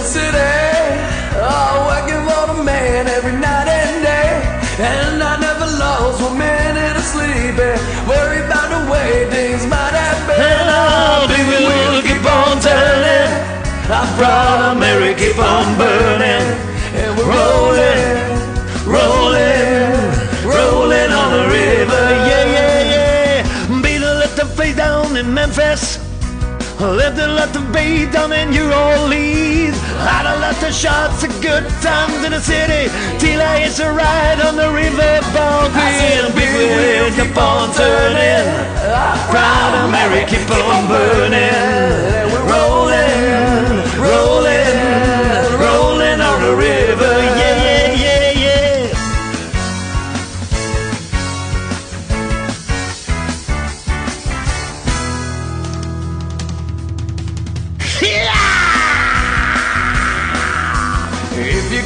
the city, oh, working for the man every night and day. And I never lost one minute of sleep, eh, worried about the way things might have been. And all big wheels keep on turning. Our Proud Mary keep on burning. and we're rolling, rolling, rolling on the river. Yeah, yeah, yeah. Left the face down in Memphis. Left a lot of bay down in New Orleans. Had a lot of shots of good times in the city. Till I hit a ride on the river Baldwin. Big wheels keep on turning. Proud Mary keep on burning.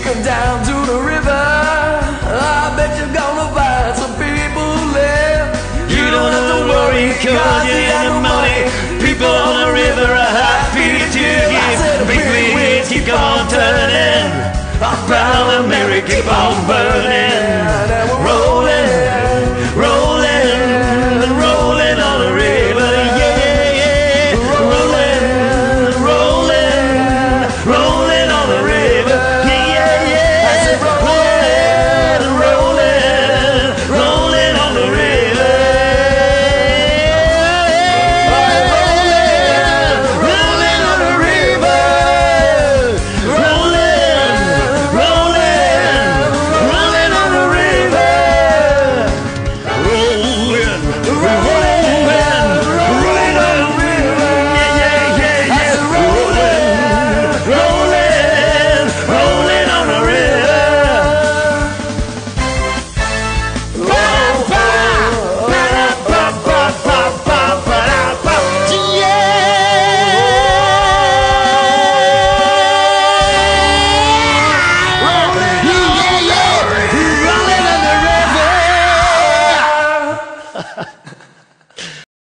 Come down to the river, I bet you're gonna find some people there. You don't have to worry cause you got no money. People on the river are happy to give Big wheels keep on turning. Our Proud Mary keep on burning